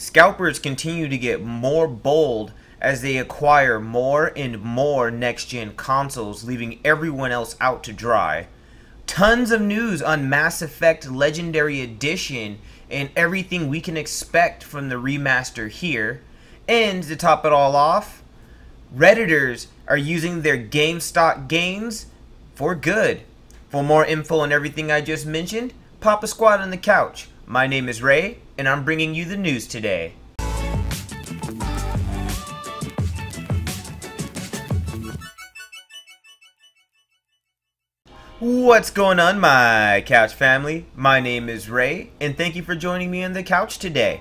scalpers continue to get more bold as they acquire more and more next gen consoles, leaving everyone else out to dry. Tons of news on Mass Effect Legendary Edition and everything we can expect from the remaster here. And to top it all off, Redditors are using their GameStop gains for good. For more info on everything I just mentioned, pop a squat on the couch. My name is Ray, and I'm bringing you the news today. What's going on, my couch family? My name is Ray, and thank you for joining me on the couch today.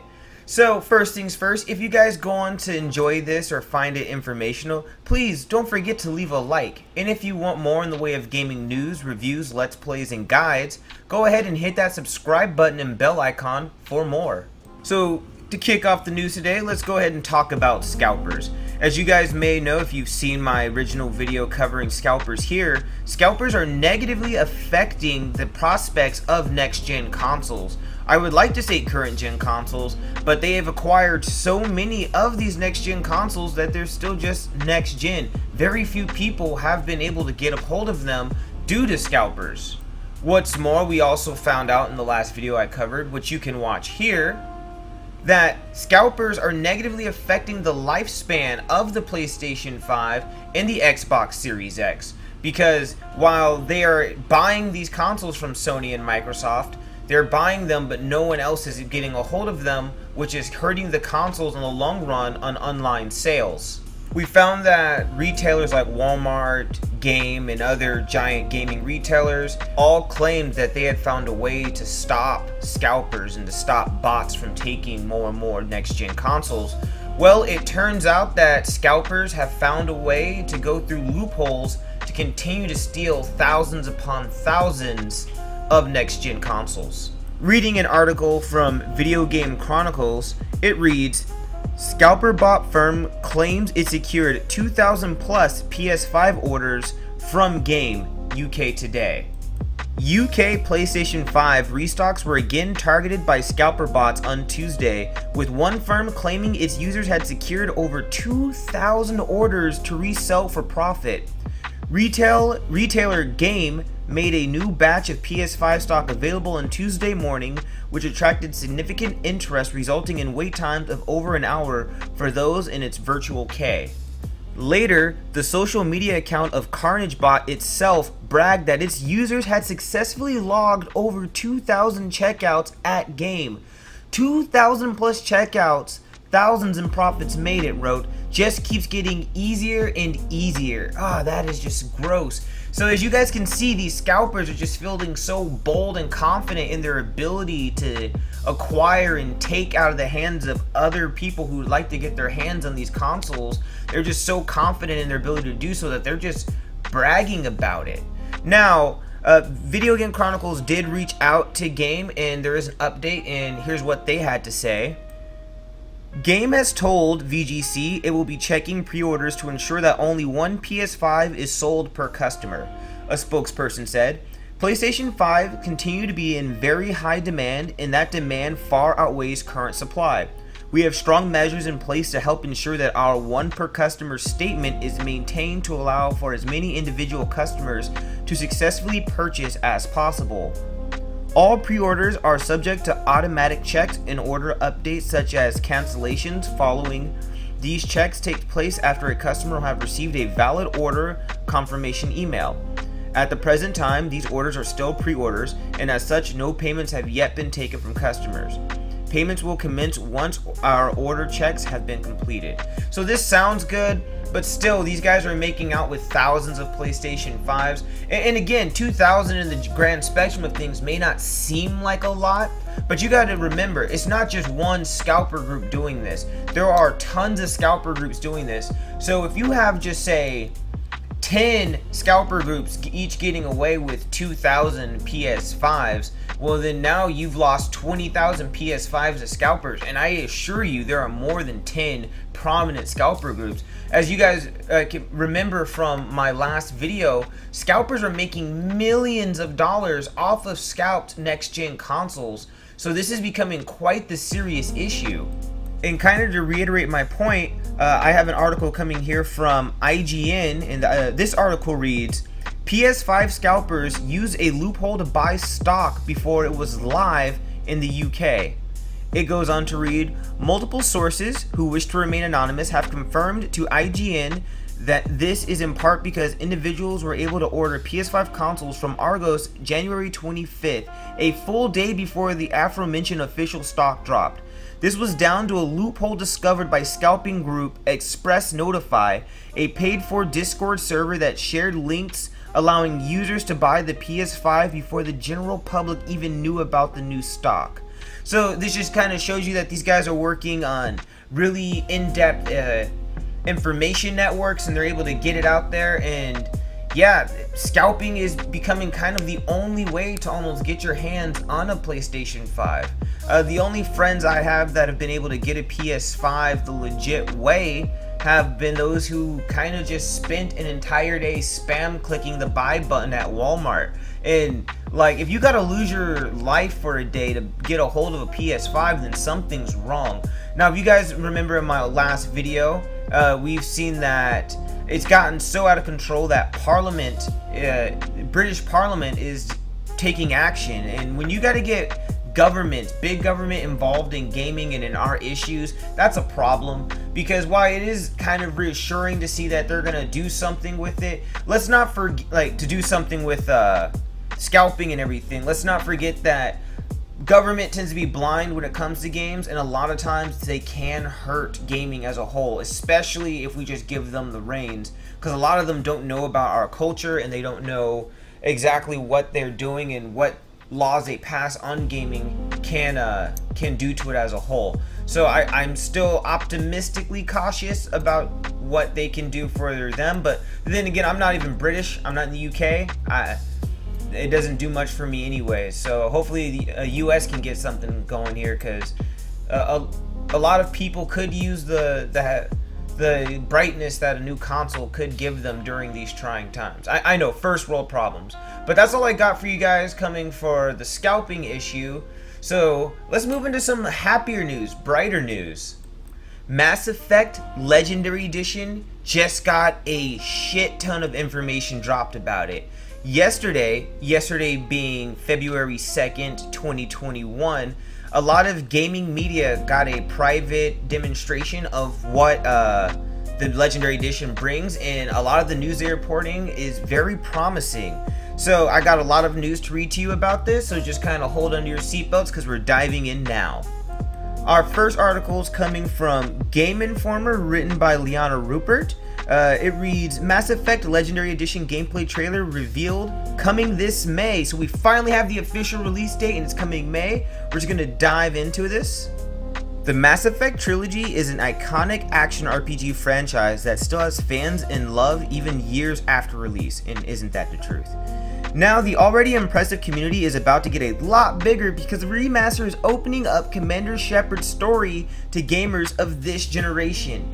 So, first things first, if you guys go on to enjoy this or find it informational, please don't forget to leave a like. And if you want more in the way of gaming news, reviews, let's plays, and guides, go ahead and hit that subscribe button and bell icon for more. So, to kick off the news today, let's go ahead and talk about scalpers. As you guys may know if you've seen my original video covering scalpers here, scalpers are negatively affecting the prospects of next gen consoles. I would like to say current gen consoles, but they have acquired so many of these next gen consoles that they're still just next gen. Very few people have been able to get a hold of them due to scalpers. What's more, we also found out in the last video I covered, which you can watch here, that scalpers are negatively affecting the lifespan of the PlayStation 5 and the Xbox Series X. Because while they are buying these consoles from Sony and Microsoft, they're buying them, but no one else is getting a hold of them, which is hurting the consoles in the long run on online sales. We found that retailers like Walmart, Game, and other giant gaming retailers all claimed that they had found a way to stop scalpers and to stop bots from taking more and more next gen consoles. Well, it turns out that scalpers have found a way to go through loopholes to continue to steal thousands upon thousands of next gen consoles. Reading an article from Video Game Chronicles, it reads Scalper bot firm claims it secured 2,000 plus PS5 orders from Game UK today. UK PlayStation 5 restocks were again targeted by scalper bots on Tuesday, with one firm claiming its users had secured over 2,000 orders to resell for profit. Retail retailer Game made a new batch of PS5 stock available on Tuesday morning, which attracted significant interest, resulting in wait times of over an hour for those in its virtual queue. Later, the social media account of CarnageBot itself bragged that its users had successfully logged over 2,000 checkouts at game. 2,000 plus checkouts, thousands in profits made, it wrote, just keeps getting easier and easier. Ah, that is just gross. So as you guys can see, these scalpers are just feeling so bold and confident in their ability to acquire and take out of the hands of other people who like to get their hands on these consoles. They're just so confident in their ability to do so that they're just bragging about it. Now, uh, Video Game Chronicles did reach out to Game, and there is an update, and here's what they had to say. Game has told VGC it will be checking pre-orders to ensure that only one PS5 is sold per customer, a spokesperson said. PlayStation 5 continue to be in very high demand and that demand far outweighs current supply. We have strong measures in place to help ensure that our one per customer statement is maintained to allow for as many individual customers to successfully purchase as possible. All pre-orders are subject to automatic checks and order updates such as cancellations following. These checks take place after a customer will have received a valid order confirmation email. At the present time, these orders are still pre-orders and as such no payments have yet been taken from customers. Payments will commence once our order checks have been completed. So this sounds good but still, these guys are making out with thousands of PlayStation 5s. And, again, 2,000 in the grand spectrum of things may not seem like a lot, but you got to remember, it's not just one scalper group doing this. There are tons of scalper groups doing this. So if you have just say 10 scalper groups each getting away with 2,000 PS5s, well then now you've lost 20,000 PS5s to scalpers, and I assure you there are more than 10 prominent scalper groups. As you guys uh, can remember from my last video, scalpers are making millions of dollars off of scalped next-gen consoles, so this is becoming quite the serious issue. and kind of to reiterate my point, uh, I have an article coming here from IGN, and uh, this article reads PS5 scalpers use a loophole to buy stock before it was live in the UK. It goes on to read Multiple sources who wish to remain anonymous have confirmed to IGN that this is in part because individuals were able to order PS5 consoles from Argos January 25th, a full day before the aforementioned official stock dropped. This was down to a loophole discovered by scalping group Express Notify, a paid for Discord server that shared links allowing users to buy the PS5 before the general public even knew about the new stock. So this just kind of shows you that these guys are working on really in-depth uh, information networks and they're able to get it out there and yeah, scalping is becoming kind of the only way to almost get your hands on a PlayStation 5. Uh, the only friends I have that have been able to get a PS5 the legit way have been those who kind of just spent an entire day spam clicking the buy button at Walmart. And like, if you gotta lose your life for a day to get a hold of a PS5, then something's wrong. Now, if you guys remember in my last video, uh, we've seen that it's gotten so out of control that Parliament, uh, British Parliament, is taking action. And when you gotta get government, big government involved in gaming and in our issues, that's a problem. Because while it is kind of reassuring to see that they're gonna do something with it, let's not forget, like, to do something with uh, scalping and everything. Let's not forget that government tends to be blind when it comes to games, and a lot of times they can hurt gaming as a whole, especially if we just give them the reins. Because a lot of them don't know about our culture and they don't know exactly what they're doing and what laws they pass on gaming can uh, can do to it as a whole. So I, I'm still optimistically cautious about what they can do for them. But then again, I'm not even British. I'm not in the UK. I, it doesn't do much for me anyway. So hopefully the uh, US can get something going here because uh, a, a lot of people could use the the the brightness that a new console could give them during these trying times. I, I know, first world problems. But that's all I got for you guys coming for the scalping issue. So let's move into some happier news, brighter news. Mass Effect Legendary Edition just got a shit ton of information dropped about it. Yesterday, yesterday being February 2nd, 2021, a lot of gaming media got a private demonstration of what uh, the Legendary Edition brings, and a lot of the news they're reporting is very promising. So I got a lot of news to read to you about this, so just kind of hold under your seatbelts because we're diving in now. Our first article is coming from Game Informer, written by Liana Ruppert. Uh, it reads Mass Effect Legendary Edition gameplay trailer revealed coming this May. So we finally have the official release date and it's coming May. We're just going to dive into this. The Mass Effect trilogy is an iconic action RPG franchise that still has fans in love even years after release, and isn't that the truth? Now, the already impressive community is about to get a lot bigger because the remaster is opening up Commander Shepard's story to gamers of this generation.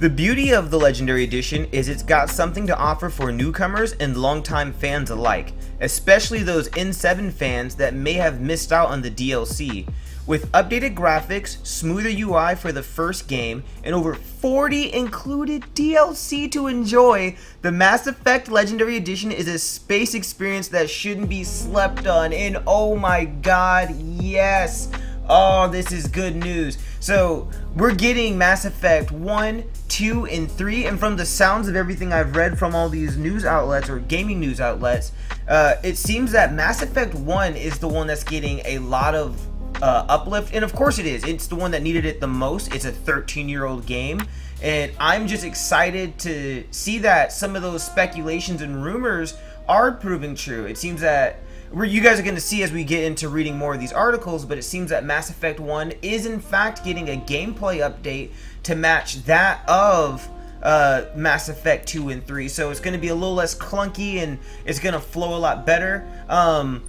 The beauty of the Legendary Edition is it's got something to offer for newcomers and longtime fans alike, especially those N7 fans that may have missed out on the DLC. With updated graphics, smoother UI for the first game, and over 40 included DLC to enjoy, the Mass Effect Legendary Edition is a space experience that shouldn't be slept on, and oh my god, yes! Oh, this is good news. So, we're getting Mass Effect 1, 2, and 3, and from the sounds of everything I've read from all these news outlets or gaming news outlets, uh, it seems that Mass Effect 1 is the one that's getting a lot of uh, uplift, and of course it is. It's the one that needed it the most. It's a 13 year old game, and I'm just excited to see that some of those speculations and rumors are proving true. It seems that where you guys are going to see as we get into reading more of these articles, but it seems that Mass Effect 1 is in fact getting a gameplay update to match that of uh, Mass Effect 2 and 3. So it's going to be a little less clunky and it's going to flow a lot better. Um,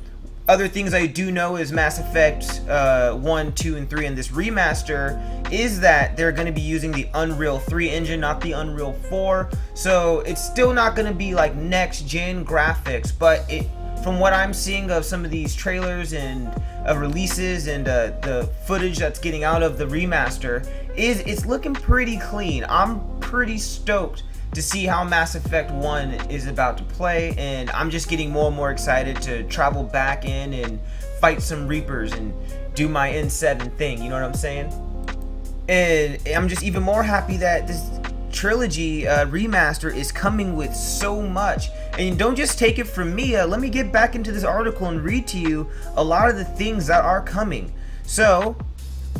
other things I do know is Mass Effect uh, 1, 2, and 3 in this remaster is that they're going to be using the Unreal 3 engine, not the Unreal 4. So it's still not going to be like next gen graphics, but it from what I'm seeing of some of these trailers and uh, releases and uh, the footage that's getting out of the remaster, is it's looking pretty clean. I'm pretty stoked to see how Mass Effect 1 is about to play, and I'm just getting more and more excited to travel back in and fight some Reapers and do my N7 thing, you know what I'm saying? And I'm just even more happy that this trilogy uh, remaster is coming with so much. And don't just take it from me. Uh, let me get back into this article and read to you a lot of the things that are coming. So,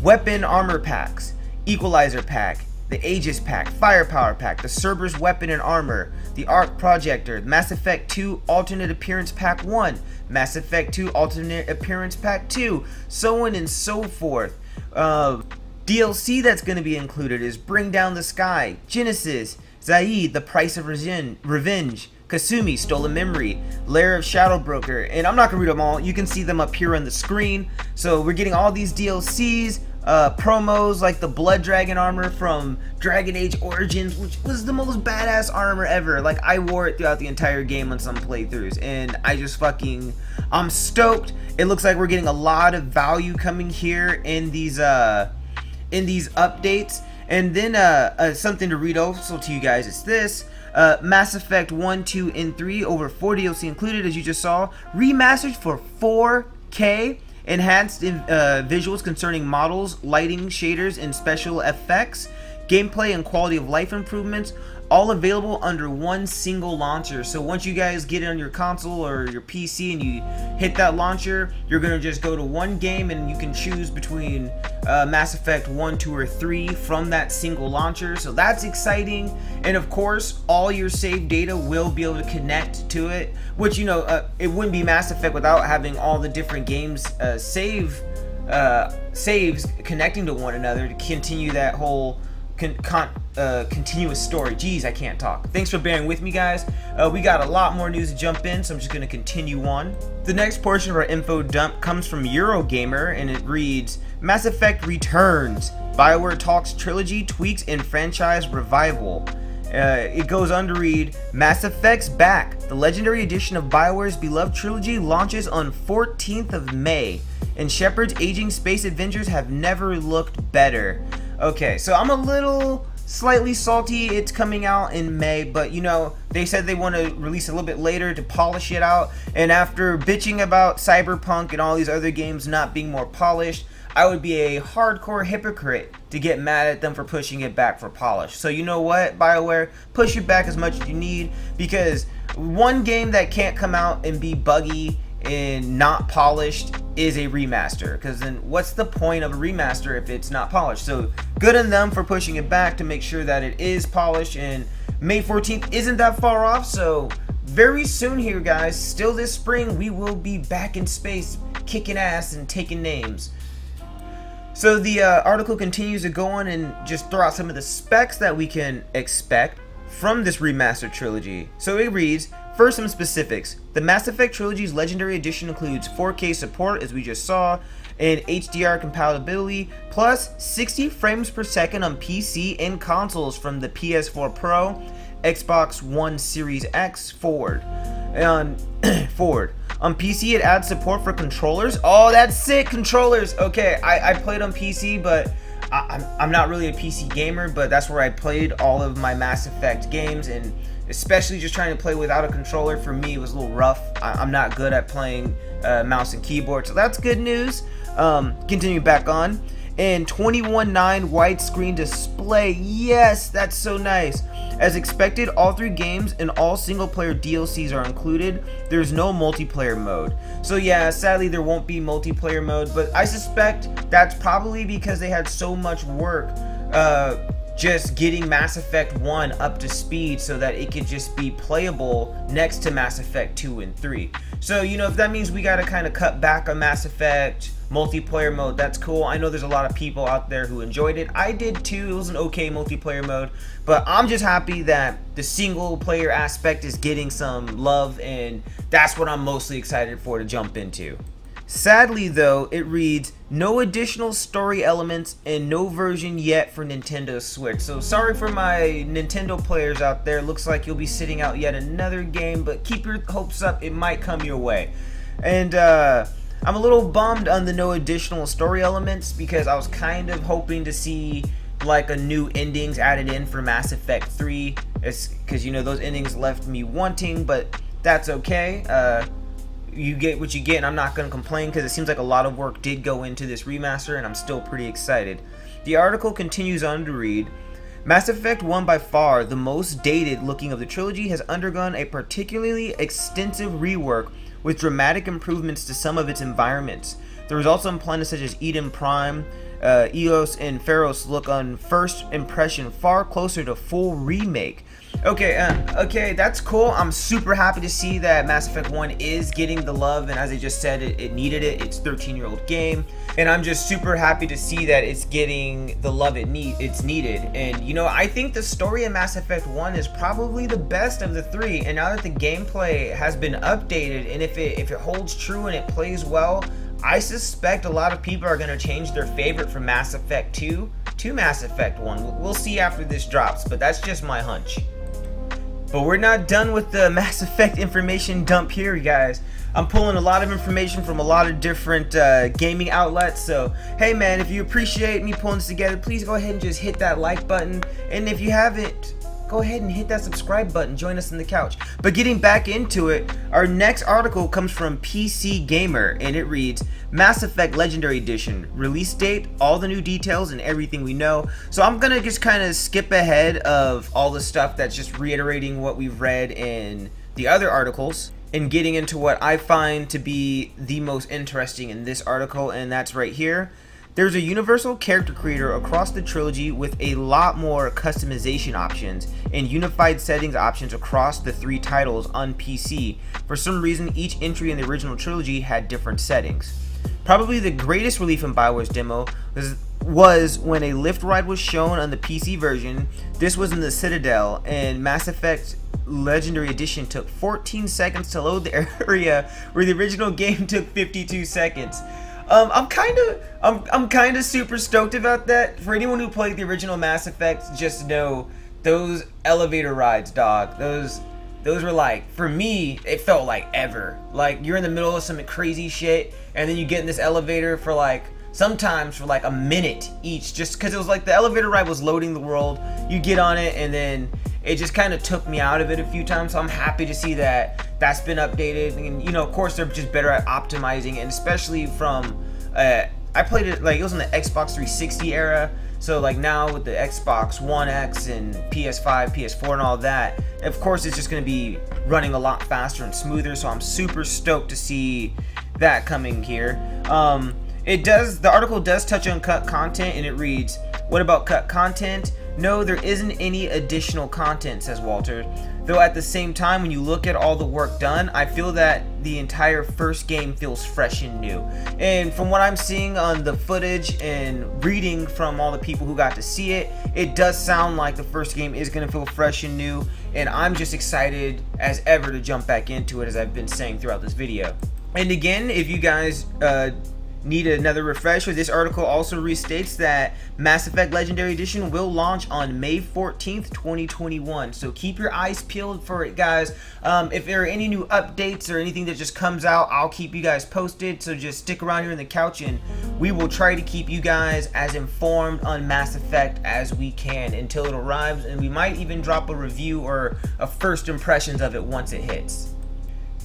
weapon armor packs, equalizer pack, the Aegis pack, firepower pack, the Cerberus weapon and armor, the Arc projector, Mass Effect 2 alternate appearance pack 1, Mass Effect 2 alternate appearance pack 2, so on and so forth. Uh, DLC that's going to be included is Bring Down the Sky, Genesis, Zaeed, The Price of Revenge, Kasumi, Stolen Memory, Lair of Shadow Broker, and I'm not going to read them all. You can see them up here on the screen. So we're getting all these DLCs, uh, promos like the Blood Dragon armor from Dragon Age Origins, which was the most badass armor ever. Like, I wore it throughout the entire game on some playthroughs, and I just fucking, I'm stoked. It looks like we're getting a lot of value coming here in these, uh, in these updates. And then uh, uh, something to read also to you guys is this. Uh, Mass Effect 1, 2, and 3 over 4 DLC included, as you just saw. Remastered for 4K. Enhanced uh, visuals concerning models, lighting, shaders, and special effects. Gameplay and quality of life improvements all available under one single launcher. So once you guys get it on your console or your PC and you hit that launcher, you're gonna just go to one game and you can choose between uh, Mass Effect 1, 2, or 3 from that single launcher. So that's exciting. And of course, all your save data will be able to connect to it, which, you know, uh, it wouldn't be Mass Effect without having all the different games uh, save uh, saves connecting to one another to continue that whole con, con uh, continuous story. Jeez, I can't talk. Thanks for bearing with me, guys. Uh, we got a lot more news to jump in, so I'm just going to continue on. The next portion of our info dump comes from Eurogamer, and it reads Mass Effect returns. BioWare talks trilogy tweaks and franchise revival. Uh, it goes on to read Mass Effect's back. The legendary edition of BioWare's beloved trilogy launches on 14th of May, and Shepard's aging space adventures have never looked better. Okay, so I'm a little slightly salty. It's coming out in May, but you know, they said they want to release a little bit later to polish it out. And after bitching about Cyberpunk and all these other games not being more polished, I would be a hardcore hypocrite to get mad at them for pushing it back for polish. So you know what, BioWare, push it back as much as you need because one game that can't come out and be buggy and not polished is a remaster. Because then what's the point of a remaster if it's not polished? So good on them for pushing it back to make sure that it is polished and may 14th isn't that far off so very soon here guys. Still this spring we will be back in space kicking ass and taking names. So the uh, article continues to go on and just throw out some of the specs that we can expect from this remastered trilogy so it reads First, some specifics. The Mass Effect Trilogy's Legendary Edition includes 4K support, as we just saw, and HDR compatibility, plus 60 frames per second on PC and consoles from the PS4 Pro, Xbox One Series X forward. Um, on forward. On PC, it adds support for controllers. Oh, that's sick! Controllers. Okay, I, I played on PC, but I, I'm, I'm not really a PC gamer, but that's where I played all of my Mass Effect games, and especially just trying to play without a controller for me was a little rough. I, am not good at playing uh, mouse and keyboard, so that's good news. Um, continue back on. And 21.9 widescreen display. Yes, that's so nice. As expected, all three games and all single player DLCs are included. There's no multiplayer mode. So yeah, sadly there won't be multiplayer mode, but I suspect that's probably because they had so much work uh, just getting Mass Effect 1 up to speed so that it could just be playable next to Mass Effect 2 and 3. So, you know, if that means we got to kind of cut back on Mass Effect multiplayer mode, that's cool. I know there's a lot of people out there who enjoyed it. I did too. It was an okay multiplayer mode, but I'm just happy that the single player aspect is getting some love and that's what I'm mostly excited for to jump into. Sadly, though, it reads no additional story elements and no version yet for Nintendo Switch. So sorry for my Nintendo players out there. Looks like you'll be sitting out yet another game, but keep your hopes up. It might come your way. And uh, I'm a little bummed on the no additional story elements because I was kind of hoping to see like a new endings added in for Mass Effect 3. It's because you know those endings left me wanting, but that's okay. Uh, you get what you get, and I'm not going to complain because it seems like a lot of work did go into this remaster, and I'm still pretty excited. The article continues on to read Mass Effect 1 by far the most dated looking of the trilogy has undergone a particularly extensive rework with dramatic improvements to some of its environments. The results on planets such as Eden Prime, uh, Eos, and Feros look on first impression far closer to full remake Okay, uh, okay, that's cool. I'm super happy to see that Mass Effect 1 is getting the love, and as I just said, it, it needed it. It's 13-year-old game, and I'm just super happy to see that it's getting the love it need it's needed. And you know, I think the story in Mass Effect 1 is probably the best of the three. And now that the gameplay has been updated, and if it if it holds true and it plays well, I suspect a lot of people are going to change their favorite from Mass Effect 2 to Mass Effect 1. We'll see after this drops, but that's just my hunch. But we're not done with the Mass Effect information dump here, you guys. I'm pulling a lot of information from a lot of different uh, gaming outlets. So, hey man, if you appreciate me pulling this together, please go ahead and just hit that like button. And if you haven't, go ahead and hit that subscribe button. Join us in the couch. But getting back into it, our next article comes from PC Gamer and it reads Mass Effect Legendary Edition release date, all the new details, and everything we know. So I'm gonna just kind of skip ahead of all the stuff that's just reiterating what we've read in the other articles and getting into what I find to be the most interesting in this article, and that's right here. There's a universal character creator across the trilogy with a lot more customization options and unified settings options across the three titles on PC. For some reason, each entry in the original trilogy had different settings. Probably the greatest relief in Bioware's demo was, was when a lift ride was shown on the PC version. This was in the Citadel, and Mass Effect Legendary Edition took 14 seconds to load the area where the original game took 52 seconds. Um, I'm kind of, I'm, I'm kind of super stoked about that. For anyone who played the original Mass Effect, just know those elevator rides, dog. Those, those were like, for me, it felt like ever. Like you're in the middle of some crazy shit, and then you get in this elevator for like, sometimes for like a minute each, just because it was like the elevator ride was loading the world. You get on it, and then it just kind of took me out of it a few times. So I'm happy to see that that's been updated. And you know, of course, they're just better at optimizing, and especially from uh, I played it like it was in the Xbox 360 era. So like now with the Xbox One X and PS5, PS4, and all that, of course it's just going to be running a lot faster and smoother. So I'm super stoked to see that coming here. Um, it does. The article does touch on cut content, and it reads, "What about cut content? No, there isn't any additional content," says Walter. Though at the same time, when you look at all the work done, I feel that the entire first game feels fresh and new. And from what I'm seeing on the footage and reading from all the people who got to see it, it does sound like the first game is going to feel fresh and new. And I'm just excited as ever to jump back into it, as I've been saying throughout this video. And again, if you guys uh, need another refresher, this article also restates that Mass Effect Legendary Edition will launch on May 14th, 2021. So keep your eyes peeled for it, guys. Um, if there are any new updates or anything that just comes out, I'll keep you guys posted. So just stick around here in the couch and we will try to keep you guys as informed on Mass Effect as we can until it arrives. And we might even drop a review or a first impressions of it once it hits.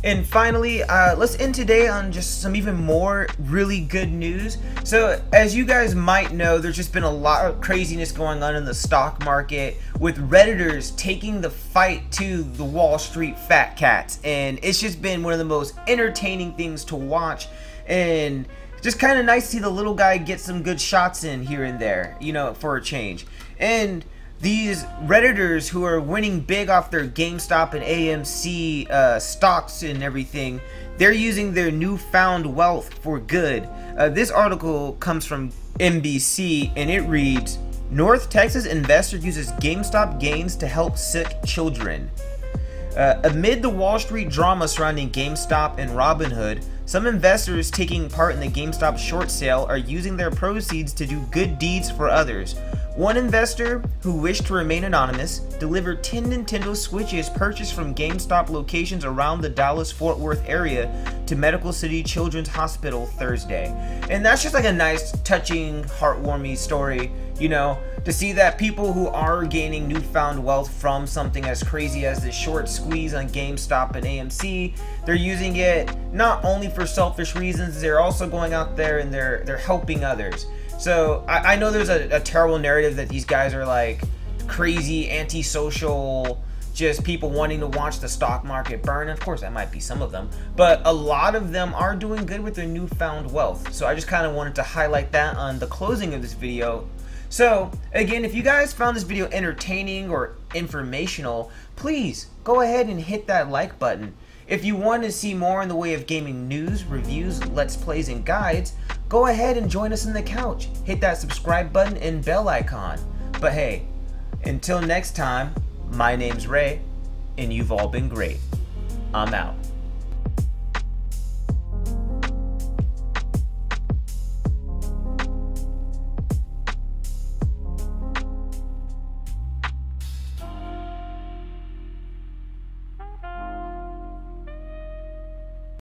And finally, uh, let's end today on just some even more really good news. So, as you guys might know, there's just been a lot of craziness going on in the stock market with Redditors taking the fight to the Wall Street fat cats. And it's just been one of the most entertaining things to watch. And just kind of nice to see the little guy get some good shots in here and there, you know, for a change. And these redditors who are winning big off their GameStop and AMC uh, stocks and everything, they're using their newfound wealth for good. Uh, this article comes from NBC and it reads, North Texas investor uses GameStop gains to help sick children. Uh, amid the Wall Street drama surrounding GameStop and Robinhood, Some investors taking part in the GameStop short sale are using their proceeds to do good deeds for others. One investor, who wished to remain anonymous, delivered 10 Nintendo Switches purchased from GameStop locations around the Dallas Fort Worth area to Medical City Children's Hospital Thursday. And that's just like a nice, touching, heartwarming story, you know, to see that people who are gaining newfound wealth from something as crazy as this short squeeze on GameStop and AMC, they're using it not only for selfish reasons, they're also going out there and they're they're helping others. So I, I know there's a, a terrible narrative that these guys are like crazy, antisocial, just people wanting to watch the stock market burn. Of course, that might be some of them, but a lot of them are doing good with their newfound wealth. So I just kind of wanted to highlight that on the closing of this video so, again, if you guys found this video entertaining or informational, please go ahead and hit that like button. If you want to see more in the way of gaming news, reviews, let's plays, and guides, go ahead and join us in the couch. Hit that subscribe button and bell icon. But hey, until next time, my name's Ray, and you've all been great. I'm out.